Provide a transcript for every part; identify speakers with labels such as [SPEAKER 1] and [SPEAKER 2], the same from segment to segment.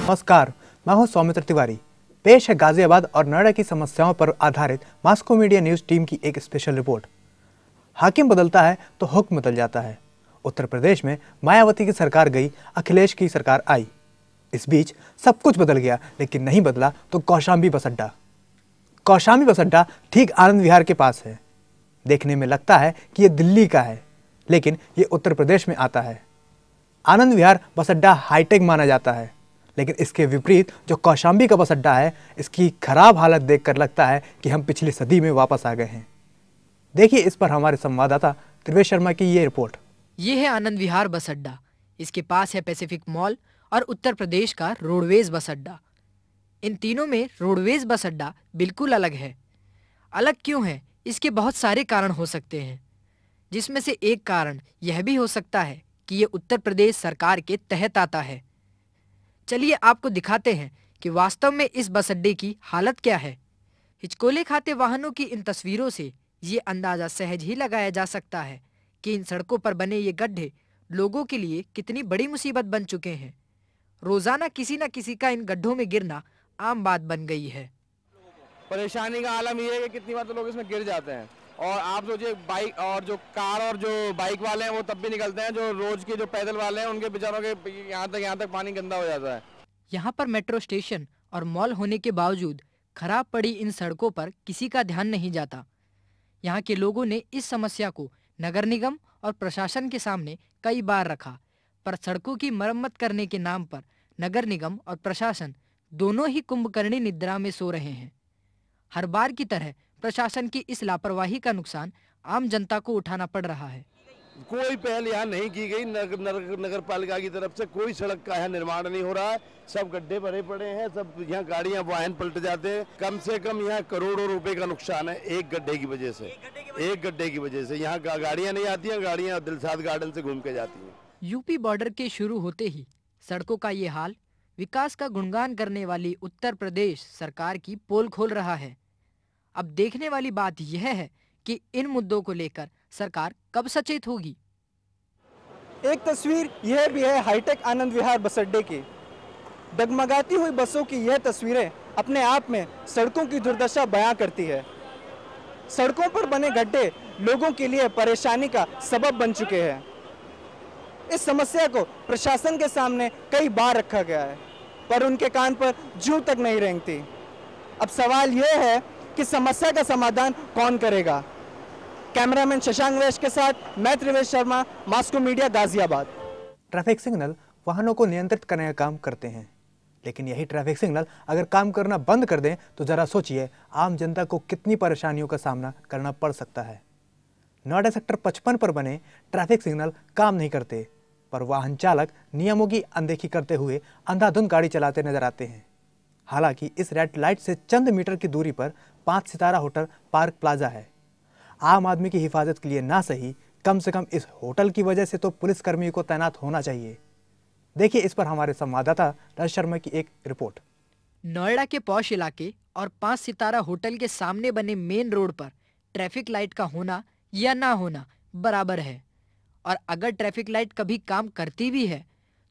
[SPEAKER 1] नमस्कार, मैं हूँ सौमित्र तिवारी। पेश है गाजियाबाद और नोएडा की समस्याओं पर आधारित मास्को मीडिया न्यूज़ टीम की एक स्पेशल रिपोर्ट। हाकिम बदलता है तो हुक्म बदल जाता है। उत्तर प्रदेश में मायावती की सरकार गई, अखिलेश की सरकार आई। इस बीच सब कुछ बदल गया, लेकिन नहीं बदला तो कौशाम्बी बस अड्डा। कौशाम्बी बस अड्डा ठीक आनंद विहार के पास है। देखने में लगता है कि ये दिल्ली का है, लेकिन ये उत्तर प्रदेश में आता है। आनंद विहार बस अड्डा हाईटेक माना जाता है। लेकिन इसके विपरीत जो कौशाम्बी का बस अड्डा है, इसकी खराब हालत देखकर लगता है कि हम पिछली सदी में वापस आ गए हैं। देखिए इस पर हमारे संवाददाता त्रिवेश शर्मा की ये रिपोर्ट।
[SPEAKER 2] ये है आनंद विहार बस अड्डा इसके पास है पैसिफिक मॉल और उत्तर प्रदेश का रोडवेज़ बस अड्डा इन तीनों में रोडवेज़ बस अड्डा बिल्कुल अलग है। अलग क्यों है? इसके बहुत सारे कारण हो सकते हैं। जिसमें से एक कारण यह भी हो सकता है कि ये उत्तर प्रदेश सरकार के तहत आता है। चलिए आपको दिखाते हैं कि वास्तव में इस बस अड्डे की हालत क्या है। हिचकोले खाते वाहनों की इन तस्वीरों से ये अंदाज़ा सहज ही लगाया जा सकता है कि इन सड़कों पर बने ये गड्ढे लोगों के लिए कितनी बड़ी मुसीबत बन चुके हैं। रोज़ाना किसी न किसी का इन गड्ढों में गिरना आम बात बन गई है।
[SPEAKER 3] परेशानी का आलम यह है कि कितनी बार तो लोग इसमें गिर जाते हैं। और आप सोचिए बाइक और जो कार और जो बाइक वाले हैं, वो तब भी निकलते हैं, जो रोज के जो पैदल वाले हैं, उनके बेचारों के यहाँ तक यहाँ तक पानी गंदा हो जाता है।
[SPEAKER 2] यहाँ पर मेट्रो स्टेशन और मॉल होने के बावजूद खराब पड़ी इन सड़कों पर किसी का ध्यान नहीं जाता। यहाँ के लोगों ने इस समस्या को नगर निगम और प्रशासन के सामने कई बार रखा, पर सड़कों की मरम्मत करने के नाम पर नगर निगम और प्रशासन दोनों ही कुंभकर्णी निद्रा में सो रहे हैं। हर बार की तरह प्रशासन की इस लापरवाही का नुकसान आम जनता को उठाना पड़ रहा है।
[SPEAKER 3] कोई पहल यहाँ नहीं की गई। नगर, नगर, नगर पालिका की तरफ़ से कोई सड़क का यहाँ निर्माण नहीं हो रहा। है सब गड्ढे भरे पड़े हैं सब यहाँ गाड़ियाँ वाहन पलट जाते हैं। कम से कम यहाँ करोड़ों रुपए का नुकसान है एक गड्ढे की वजह से। एक गड्ढे की वजह से। यहाँ गाड़ियाँ नहीं आती हैं गाड़ियाँ दिलसाद गार्डन से घूम के जाती हैं।
[SPEAKER 2] यूपी बॉर्डर के शुरू होते ही सड़कों का ये हाल विकास का गुणगान करने वाली उत्तर प्रदेश सरकार की पोल खोल रहा है। अब देखने वाली बात यह है कि इन मुद्दों को लेकर सरकार कब सचेत होगी।
[SPEAKER 4] एक तस्वीर यह भी है हाईटेक आनंद विहार बस अड्डे की। डगमगाती हुई बसों की यह तस्वीरें अपने आप में सड़कों की दुर्दशा बयां करती है। सड़कों पर बने गड्ढे लोगों के लिए परेशानी का सबब बन चुके हैं। इस समस्या को प्रशासन के सामने कई बार रखा गया है, पर उनके कान पर जू तक नहीं रेंगती। अब सवाल यह है कि समस्या का समाधान कौन करेगा? कैमरामैन शशांक वैश के साथ मैं Trivesh Sharma, Moscow media, Ghaziabad.
[SPEAKER 1] Traffic signal वाहनों को नियंत्रित करने का काम करते हैं। लेकिन यही ट्रैफ़िक सिग्नल अगर काम करना बंद कर दें तो ज़रा सोचिए, आम जनता को कितनी परेशानियों का सामना करना पड़ सकता है। नोएडा सेक्टर 55 पर बने ट्रैफ़िक सिग्नल काम नहीं करते, पर वाहन चालक नियमों की अनदेखी करते हुए अंधाधुंध गाड़ी चलाते नज़र आते हैं। हालाँकि इस रेड लाइट से चंद मीटर की दूरी पर पाँच सितारा होटल पार्क प्लाजा है। आम आदमी की हिफाजत के लिए ना सही, कम से कम इस होटल की वजह से तो पुलिस कर्मियों को तैनात होना चाहिए। देखिए इस पर हमारे संवाददाता रज शर्मा की एक रिपोर्ट।
[SPEAKER 2] नोएडा के पौष इलाके और पाँच सितारा होटल के सामने बने मेन रोड पर ट्रैफ़िक लाइट का होना या ना होना बराबर है। और अगर ट्रैफ़िक लाइट कभी काम करती भी है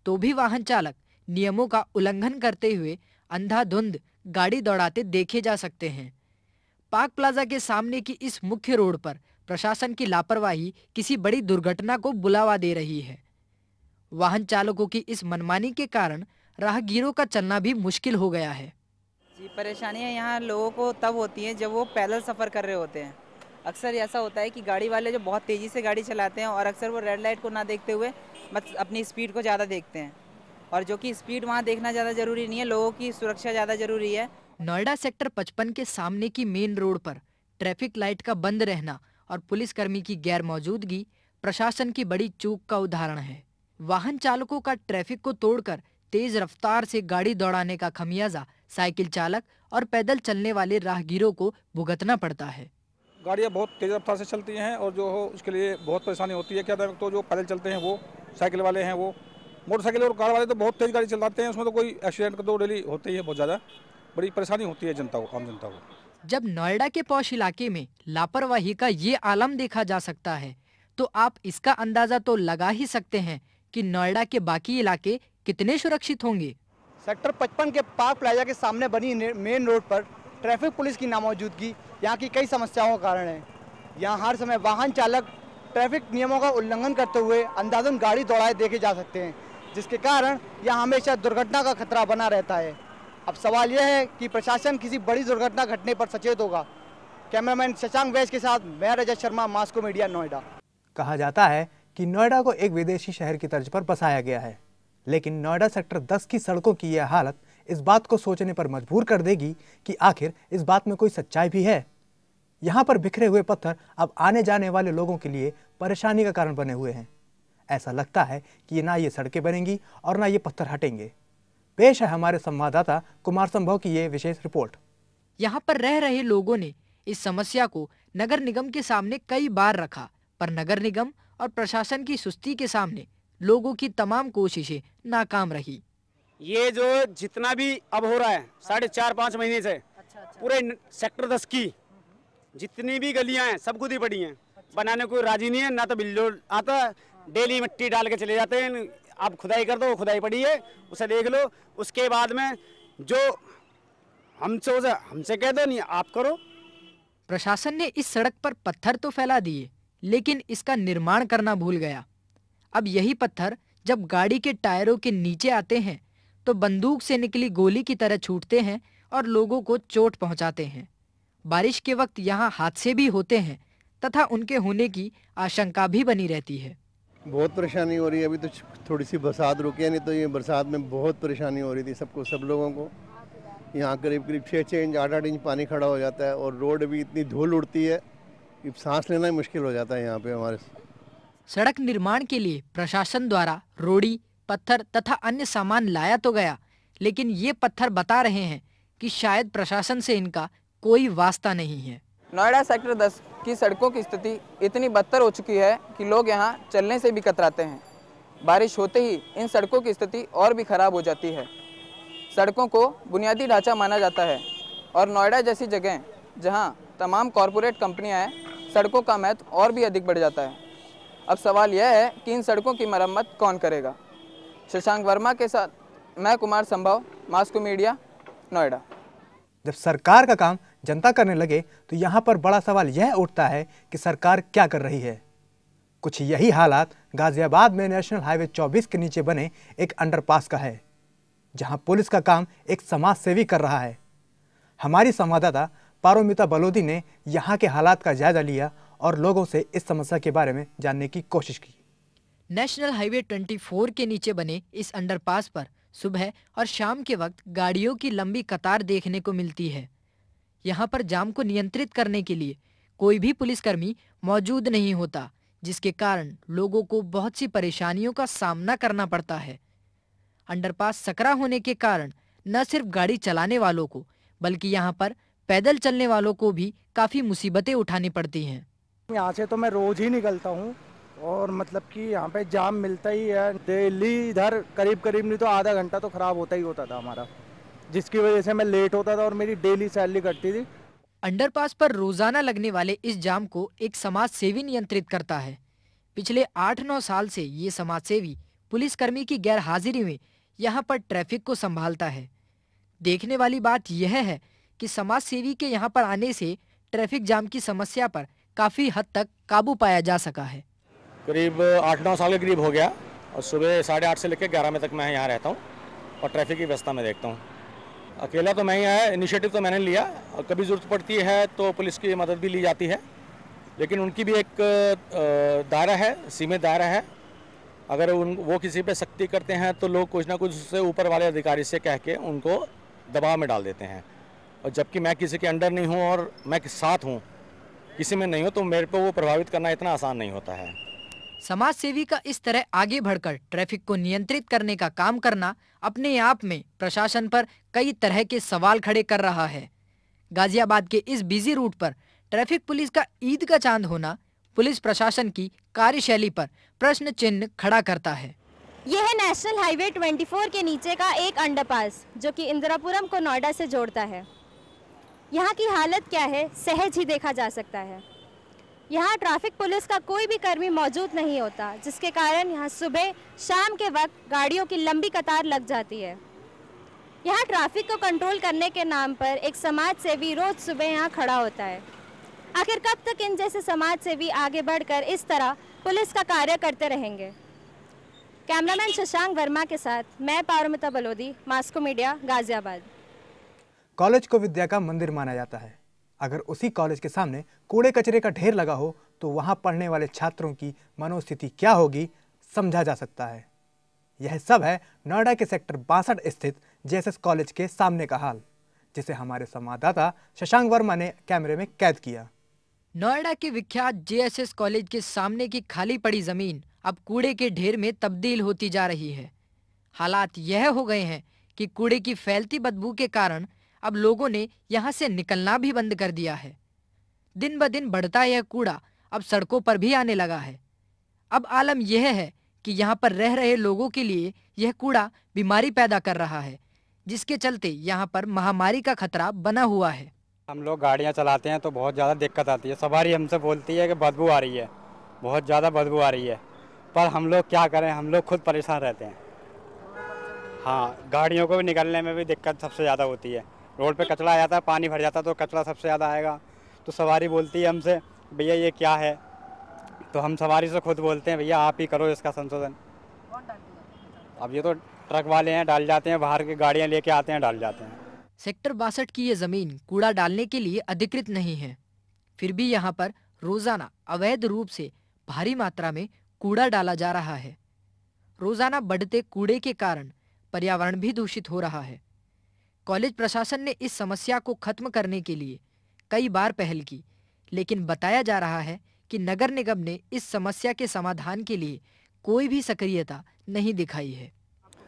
[SPEAKER 2] तो भी वाहन चालक नियमों का उल्लंघन करते हुए अंधाधुंध गाड़ी दौड़ाते देखे जा सकते हैं। पार्क प्लाजा के सामने की इस मुख्य रोड पर प्रशासन की लापरवाही किसी बड़ी दुर्घटना को बुलावा दे रही है। वाहन चालकों की इस मनमानी के कारण राहगीरों का चलना भी मुश्किल हो गया है।
[SPEAKER 5] जी, परेशानियाँ यहाँ लोगों को तब होती हैं जब वो पैदल सफ़र कर रहे होते हैं। अक्सर ऐसा होता है कि गाड़ी वाले जो बहुत तेज़ी से गाड़ी चलाते हैं और अक्सर वो रेड लाइट को ना देखते हुए मत अपनी स्पीड को ज़्यादा देखते हैं। और जो कि स्पीड वहाँ देखना ज़्यादा ज़रूरी नहीं है लोगों की सुरक्षा ज़्यादा ज़रूरी है।
[SPEAKER 2] नोएडा सेक्टर 55 के सामने की मेन रोड पर ट्रैफ़िक लाइट का बंद रहना और पुलिसकर्मी की गैर मौजूदगी प्रशासन की बड़ी चूक का उदाहरण है। वाहन चालकों का ट्रैफ़िक को तोड़कर तेज रफ्तार से गाड़ी दौड़ाने का खमियाजा साइकिल चालक और पैदल चलने वाले राहगीरों को भुगतना पड़ता है।
[SPEAKER 6] गाड़ियाँ बहुत तेज़ रफ्तार से चलती हैं और जो हो उसके लिए बहुत परेशानी होती है। क्या तो जो पैदल चलते हैं वो साइकिल वाले हैं वो। मोटरसाइकिल और कार वाले तो बहुत तेज़ गाड़ी चलाते हैं उसमें तो कोई एक्सीडेंट तो डेली होते ही है बहुत ज़्यादा। बड़ी परेशानी होती है जनता को आम जनता को।
[SPEAKER 2] जब नोएडा के पौष इलाके में लापरवाही का ये आलम देखा जा सकता है तो आप इसका अंदाज़ा तो लगा ही सकते हैं कि नोएडा के बाकी इलाके कितने सुरक्षित होंगे।
[SPEAKER 4] सेक्टर 55 के पार्क प्लाजा के सामने बनी मेन रोड पर ट्रैफ़िक पुलिस की नामौजूदगी यहाँ की कई समस्याओं का कारण है। यहाँ हर समय वाहन चालक ट्रैफ़िक नियमों का उल्लंघन करते हुए अंदाजन गाड़ी दौड़ाए देखे जा सकते हैं। जिसके कारण यहाँ हमेशा दुर्घटना का खतरा बना रहता है। अब सवाल यह है कि प्रशासन किसी बड़ी दुर्घटना घटने पर सचेत होगा। कैमरामैन शशांक वैश के साथ मैं रजत शर्मा, मास्को मीडिया, नोएडा।
[SPEAKER 1] कहा जाता है कि नोएडा को एक विदेशी शहर की तर्ज पर बसाया गया है, लेकिन नोएडा सेक्टर 10 की सड़कों की यह हालत इस बात को सोचने पर मजबूर कर देगी कि आखिर इस बात में कोई सच्चाई भी है। यहाँ पर बिखरे हुए पत्थर अब आने जाने वाले लोगों के लिए परेशानी का कारण बने हुए हैं। ऐसा लगता है कि ना ये सड़कें बनेंगी और ना ये पत्थर हटेंगे। पेश है हमारे संवाददाता कुमार संभव की ये विशेष रिपोर्ट।
[SPEAKER 2] यहाँ पर रह रहे लोगों ने इस समस्या को नगर निगम के सामने कई बार रखा पर नगर निगम और प्रशासन की सुस्ती के सामने लोगों की तमाम कोशिशें नाकाम रही।
[SPEAKER 7] ये जो जितना भी अब हो रहा है साढ़े चार पाँच महीने से पूरे सेक्टर दस की जितनी भी गलियाँ हैं सब खुद ही पड़ी हैं। बनाने को राज़ी नहीं है ना तो बिल्लो आता डेली मिट्टी डाल के चले जाते हैं। आप खुदाई कर दो, खुदाई पड़ी है, उसे देख लो। उसके बाद में जो हमसे उसे, हमसे कह दो, नहीं, आप करो।
[SPEAKER 2] प्रशासन ने इस सड़क पर पत्थर तो फैला दिए, लेकिन इसका निर्माण करना भूल गया। अब यही पत्थर जब गाड़ी के टायरों के नीचे आते हैं तो बंदूक से निकली गोली की तरह छूटते हैं और लोगों को चोट पहुंचाते हैं। बारिश के वक्त यहाँ हादसे भी होते हैं, तथा उनके होने की आशंका भी बनी रहती है।
[SPEAKER 8] बहुत परेशानी हो रही है। अभी तो थोड़ी सी बरसात रुकी है नहीं तो ये बरसात में बहुत परेशानी हो रही थी सबको सब लोगों को। यहाँ करीब करीब छः छः इंच आठ आठ इंच पानी खड़ा हो जाता है और रोड भी इतनी धूल उड़ती है कि सांस लेना ही मुश्किल हो जाता है यहाँ पे हमारे
[SPEAKER 2] सड़क निर्माण के लिए प्रशासन द्वारा रोड़ी पत्थर तथा अन्य सामान लाया तो गया लेकिन ये पत्थर बता रहे हैं कि शायद प्रशासन से इनका कोई वास्ता नहीं है।
[SPEAKER 9] नोएडा सेक्टर 10 की सड़कों की स्थिति इतनी बदतर हो चुकी है कि लोग यहाँ चलने से भी कतराते हैं। बारिश होते ही इन सड़कों की स्थिति और भी खराब हो जाती है। सड़कों को बुनियादी ढांचा माना जाता है और नोएडा जैसी जगह, जहाँ तमाम कॉरपोरेट कंपनियाँ हैं, सड़कों का महत्व और भी अधिक बढ़ जाता है। अब सवाल यह है कि इन सड़कों की मरम्मत कौन करेगा? शशांक वर्मा के साथ मैं कुमार संभव, मास्को मीडिया, नोएडा।
[SPEAKER 1] जब सरकार का काम जनता करने लगे तो यहाँ पर बड़ा सवाल यह उठता है कि सरकार क्या कर रही है। कुछ यही हालात गाजियाबाद में नेशनल हाईवे 24 के नीचे बने एक अंडरपास का है, जहाँ पुलिस का काम एक समाज सेवी कर रहा है। हमारी संवाददाता पारोमिता बलोदी ने यहाँ के हालात का जायजा लिया और लोगों से इस समस्या के बारे में जानने की कोशिश की।
[SPEAKER 2] नेशनल हाईवे 24 के नीचे बने इस अंडरपास पर सुबह और शाम के वक्त गाड़ियों की लंबी कतार देखने को मिलती है। यहाँ पर जाम को नियंत्रित करने के लिए कोई भी पुलिसकर्मी मौजूद नहीं होता, जिसके कारण लोगों को बहुत सी परेशानियों का सामना करना पड़ता है। अंडरपास सकरा होने के कारण न सिर्फ़ गाड़ी चलाने वालों को, बल्कि यहाँ पर पैदल चलने वालों को भी काफ़ी मुसीबतें उठानी पड़ती हैं।
[SPEAKER 10] यहाँ से तो मैं रोज ही निकलता हूँ और मतलब कि यहाँ पे जाम मिलता ही है। डेली इधर करीब करीब नहीं तो आधा घंटा तो खराब होता ही होता था हमारा। जिसकी वजह से मैं लेट होता था और मेरी डेली सैलरी कटती थी।
[SPEAKER 2] अंडरपास पर रोज़ाना लगने वाले इस जाम को एक समाज सेवी नियंत्रित करता है। पिछले आठ नौ साल से ये समाज सेवी पुलिसकर्मी की गैर हाजिरी में यहाँ पर ट्रैफ़िक को संभालता है। देखने वाली बात यह है कि समाज सेवी के यहाँ पर आने से ट्रैफ़िक जाम की समस्या पर काफ़ी हद तक काबू पाया जा सका है।
[SPEAKER 7] करीब आठ नौ साल के करीब हो गया और सुबह साढ़े आठ से लेकर ग्यारह बजे तक मैं यहाँ रहता हूँ और ट्रैफ़िक की व्यवस्था में देखता हूँ। अकेला तो मैं ही आया इनिशिएटिव तो मैंने लिया। कभी ज़रूरत पड़ती है तो पुलिस की मदद भी ली जाती है। लेकिन उनकी भी एक दायरा है, सीमित दायरा है। अगर उन, वो किसी पे सख्ती करते हैं तो लोग कुछ ना कुछ उससे ऊपर वाले अधिकारी से कह के उनको दबाव में डाल देते हैं। और जबकि मैं किसी के अंडर नहीं हूँ और मैं साथ हूँ, किसी में नहीं हूँ तो मेरे को वो प्रभावित करना इतना आसान नहीं होता है।
[SPEAKER 2] समाज सेवी का इस तरह आगे बढ़कर ट्रैफ़िक को नियंत्रित करने का काम करना अपने आप में प्रशासन पर कई तरह के सवाल खड़े कर रहा है। गाजियाबाद के इस बिज़ी रूट पर ट्रैफ़िक पुलिस का ईद का चाँद होना पुलिस प्रशासन की कार्यशैली पर प्रश्न चिन्ह खड़ा करता है।
[SPEAKER 11] यह है नेशनल हाईवे 24 के नीचे का एक अंडरपास जो कि इंदिरापुरम को नोएडा से जोड़ता है। यहाँ की हालत क्या है, सहज ही देखा जा सकता है। यहाँ ट्रैफ़िक पुलिस का कोई भी कर्मी मौजूद नहीं होता, जिसके कारण यहाँ सुबह शाम के वक्त गाड़ियों की लंबी कतार लग जाती है। यहाँ ट्रैफ़िक को कंट्रोल करने के नाम पर एक समाज सेवी रोज सुबह यहाँ खड़ा होता है। आखिर कब तक इन जैसे समाज सेवी आगे बढ़कर इस तरह पुलिस का कार्य करते रहेंगे? कैमरामैन शशांक वर्मा के साथ मैं Paramita Balodi, Moscow media, Ghaziabad.
[SPEAKER 1] College को विद्या का मंदिर माना जाता है। अगर उसी कॉलेज के सामने कूड़े कचरे का ढेर लगा हो तो वहाँ पढ़ने वाले छात्रों की मनोस्थिति क्या होगी, समझा जा सकता है। यह सब है नोएडा के सेक्टर बासठ स्थित जेएसएस कॉलेज के सामने का हाल, जिसे हमारे संवाददाता शशांक वर्मा ने कैमरे में कैद किया।
[SPEAKER 2] नोएडा के विख्यात जेएसएस कॉलेज के सामने की खाली पड़ी ज़मीन अब कूड़े के ढेर में तब्दील होती जा रही है। हालात यह हो गए हैं कि कूड़े की फैलती बदबू के कारण अब लोगों ने यहाँ से निकलना भी बंद कर दिया है। दिन ब दिन बढ़ता यह कूड़ा अब सड़कों पर भी आने लगा है। अब आलम यह है कि यहाँ पर रह रहे लोगों के लिए यह कूड़ा बीमारी पैदा कर रहा है, जिसके चलते यहाँ पर महामारी का खतरा बना हुआ है।
[SPEAKER 12] हम लोग गाड़ियाँ चलाते हैं तो बहुत ज़्यादा दिक्कत आती है। सवारी हमसे बोलती है कि बदबू आ रही है, बहुत ज़्यादा बदबू आ रही है। पर हम लोग क्या करें, हम लोग खुद परेशान रहते हैं। हाँ गाड़ियों को भी निकलने में भी दिक्कत सबसे ज़्यादा होती है। रोड पे कचरा आ जाता है, पानी भर जाता है तो कचरा सबसे ज़्यादा आएगा। तो सवारी बोलती है हमसे, भैया, ये क्या है? तो हम सवारी से खुद बोलते हैं, भैया, आप ही करो इसका संशोधन। अब ये तो ट्रक वाले हैं, डाल जाते हैं, बाहर की गाड़ियाँ लेके आते हैं, डाल जाते हैं।
[SPEAKER 2] सेक्टर बासठ की ये ज़मीन कूड़ा डालने के लिए अधिकृत नहीं है। फिर भी यहाँ पर रोज़ाना अवैध रूप से भारी मात्रा में कूड़ा डाला जा रहा है। रोज़ाना बढ़ते कूड़े के कारण पर्यावरण भी दूषित हो रहा है। कॉलेज प्रशासन ने इस समस्या को खत्म करने के लिए कई बार पहल की, लेकिन बताया जा रहा है कि नगर निगम ने इस समस्या के समाधान के लिए कोई भी सक्रियता नहीं दिखाई है।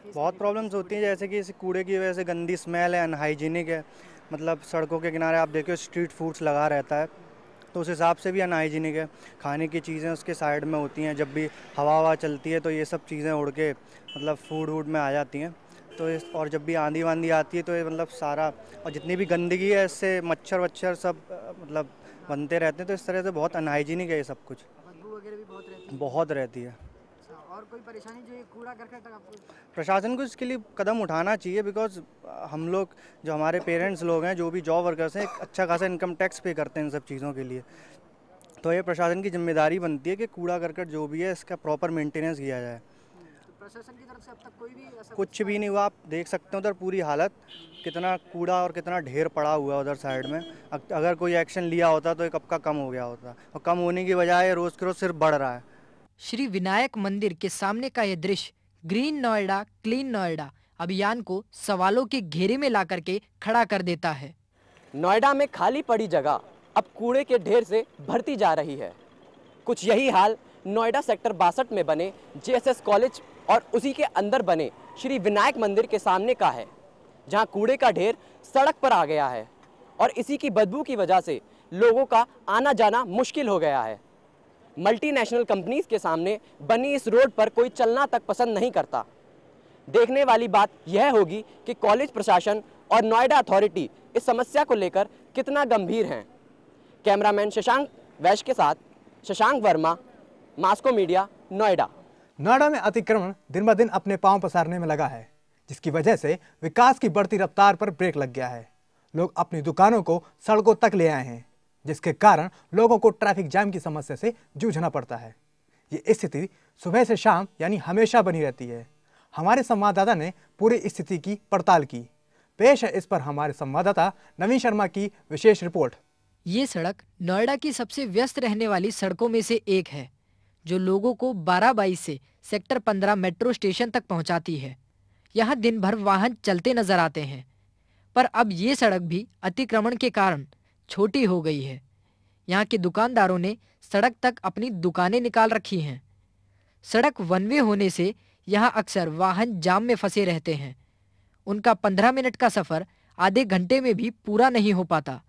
[SPEAKER 10] बहुत प्रॉब्लम्स होती हैं, जैसे कि इस कूड़े की वजह से गंदी स्मेल है अनहाइजीनिक है। मतलब सड़कों के किनारे आप देखो स्ट्रीट फूड्स लगा रहता है तो उस हिसाब से भी अनहाइजीनिक है। खाने की चीज़ें उसके साइड में होती हैं, जब भी हवा हवा चलती है तो ये सब चीज़ें उड़ के मतलब फ़ूड वूड में आ जाती हैं। तो इस और जब भी आंधी वांधी आती है तो ये मतलब सारा और जितनी भी गंदगी है इससे मच्छर वच्छर सब मतलब बनते रहते हैं तो इस तरह से बहुत अनहाइजीनिक है ये सब कुछ।
[SPEAKER 13] वगैरह भी बहुत रहती
[SPEAKER 10] बहुत रहती है।
[SPEAKER 13] है और कोई परेशानी जो ये कूड़ा करकट
[SPEAKER 10] प्रशासन को इसके लिए कदम उठाना चाहिए बिकॉज़ हम लोग जो हमारे पेरेंट्स लोग हैं जो भी जॉब वर्कर्स हैं एक अच्छा खासा इनकम टैक्स पे करते हैं इन सब चीज़ों के लिए। तो ये प्रशासन की ज़िम्मेदारी बनती है कि कूड़ा करकट जो भी है इसका प्रॉपर मेंटेनेंस किया जाए।
[SPEAKER 13] प्रशासन की तरफ़ से अब तक कोई भी ऐसा
[SPEAKER 10] कुछ भी नहीं हुआ। आप देख सकते हो उधर पूरी हालत। कितना कूड़ा और कितना ढेर पड़ा हुआ है उधर साइड में। अगर कोई एक्शन लिया होता तो ये कब का कम हो गया होता। और कम होने की बजाय रोज़ के रोज़ सिर्फ़ बढ़ रहा है।
[SPEAKER 2] श्री विनायक मंदिर के सामने का यह दृश्य ग्रीन नोएडा क्लीन नोएडा अभियान को सवालों के घेरे में ला करके खड़ा कर देता है।
[SPEAKER 14] नोएडा में खाली पड़ी जगह अब कूड़े के ढेर से भरती जा रही है। कुछ यही हाल नोएडा सेक्टर बासठ में बने जेएसएस कॉलेज और उसी के अंदर बने श्री विनायक मंदिर के सामने का है, जहाँ कूड़े का ढेर सड़क पर आ गया है और इसी की बदबू की वजह से लोगों का आना जाना मुश्किल हो गया है। मल्टीनेशनल कंपनीज़ के सामने बनी इस रोड पर कोई चलना तक पसंद नहीं करता। देखने वाली बात यह होगी कि कॉलेज प्रशासन और नोएडा अथॉरिटी इस समस्या को लेकर कितना गंभीर हैं। कैमरामैन शशांक वैश के साथ, शशांक वर्मा, मास्को मीडिया, नोएडा।
[SPEAKER 1] नोएडा में अतिक्रमण दिन ब दिन अपने पाँव पसारने में लगा है, जिसकी वजह से विकास की बढ़ती रफ्तार पर ब्रेक लग गया है। लोग अपनी दुकानों को सड़कों तक ले आए हैं, जिसके कारण लोगों को ट्रैफ़िक जाम की समस्या से जूझना पड़ता है। ये स्थिति सुबह से शाम यानी हमेशा बनी रहती है। हमारे संवाददाता ने पूरी स्थिति की पड़ताल की। पेश है इस पर हमारे संवाददाता नवीन शर्मा की विशेष रिपोर्ट।
[SPEAKER 2] ये सड़क नोएडा की सबसे व्यस्त रहने वाली सड़कों में से एक है। जो लोगों को बारह बाईस से सेक्टर पंद्रह मेट्रो स्टेशन तक पहुंचाती है। यहाँ दिन भर वाहन चलते नज़र आते हैं। पर अब ये सड़क भी अतिक्रमण के कारण छोटी हो गई है। यहाँ के दुकानदारों ने सड़क तक अपनी दुकानें निकाल रखी हैं। सड़क वन वे होने से यहाँ अक्सर वाहन जाम में फंसे रहते हैं। उनका पंद्रह मिनट का सफ़र आधे घंटे में भी पूरा नहीं हो पाता।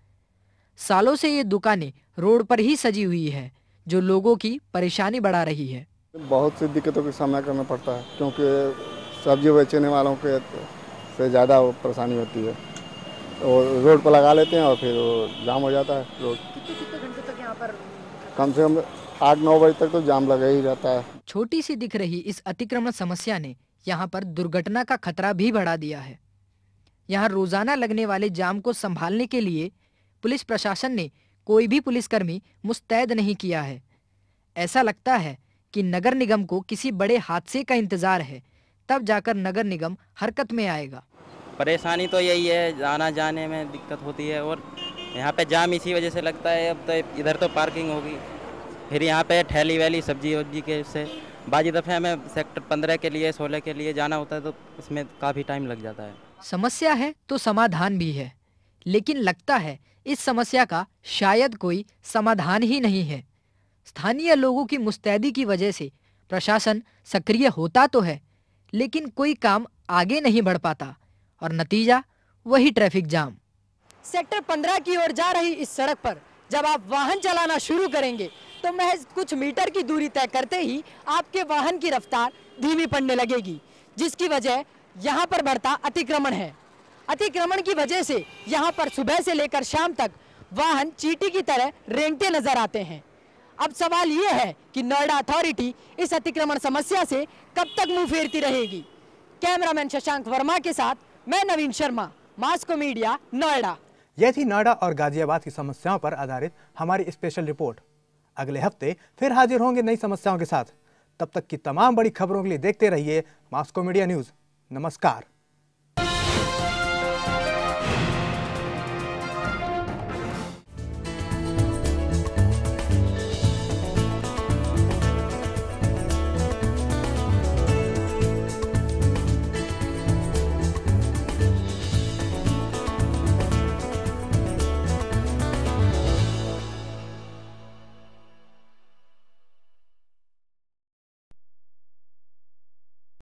[SPEAKER 2] सालों से ये दुकानें रोड पर ही सजी हुई है। जो लोगों की परेशानी बढ़ा रही है।
[SPEAKER 15] बहुत सी दिक्कतों का सामना करना पड़ता है क्योंकि सब्ज़ी बेचने वालों के से ज़्यादा परेशानी होती है। और रोड पर लगा लेते हैं और फिर जाम हो जाता है रोड।
[SPEAKER 13] कितने कितने घंटे तक यहाँ पर
[SPEAKER 15] कम से कम आठ नौ बजे तक तो जाम लगा ही रहता है।
[SPEAKER 2] छोटी सी दिख रही इस अतिक्रमण समस्या ने यहाँ पर दुर्घटना का खतरा भी बढ़ा दिया है। यहाँ रोज़ाना लगने वाले जाम को संभालने के लिए पुलिस प्रशासन ने कोई भी पुलिसकर्मी मुस्तैद नहीं किया है। ऐसा लगता है कि नगर निगम को किसी बड़े हादसे का इंतज़ार है तब जाकर नगर निगम हरकत में आएगा।
[SPEAKER 16] परेशानी तो यही है आना जाने में दिक्कत होती है और यहाँ पे जाम इसी वजह से लगता है अब तो इधर तो पार्किंग होगी फिर यहाँ पे ठेली वैली सब्ज़ी वब्जी के से बाजी दफ़े हमें सेक्टर पंद्रह के लिए सोलह के लिए जाना होता है तो इसमें काफ़ी टाइम लग जाता है।
[SPEAKER 2] समस्या है तो समाधान भी है लेकिन लगता है इस समस्या का शायद कोई समाधान ही नहीं है। स्थानीय लोगों की मुस्तैदी की वजह से प्रशासन सक्रिय होता तो है, लेकिन कोई काम आगे नहीं बढ़ पाता और नतीजा वही ट्रैफ़िक जाम।
[SPEAKER 17] सेक्टर 15 की ओर जा रही इस सड़क पर जब आप वाहन चलाना शुरू करेंगे तो महज कुछ मीटर की दूरी तय करते ही आपके वाहन की रफ्तार धीमी पड़ने लगेगी, जिसकी वजह यहाँ पर बढ़ता अतिक्रमण है। अतिक्रमण की वजह से यहाँ पर सुबह से लेकर शाम तक वाहन चीटी की तरह रेंगते नज़र आते हैं। अब सवाल ये है कि नोएडा अथॉरिटी इस अतिक्रमण समस्या से कब तक मुँह फेरती रहेगी? कैमरामैन शशांक वर्मा के साथ मैं नवीन शर्मा, मास्को मीडिया, नोएडा।
[SPEAKER 1] यह थी नोएडा और गाजियाबाद की समस्याओं पर आधारित हमारी स्पेशल रिपोर्ट। अगले हफ़्ते फिर हाजिर होंगे नई समस्याओं के साथ। तब तक की तमाम बड़ी खबरों के लिए देखते रहिए मास्को मीडिया न्यूज़। नमस्कार।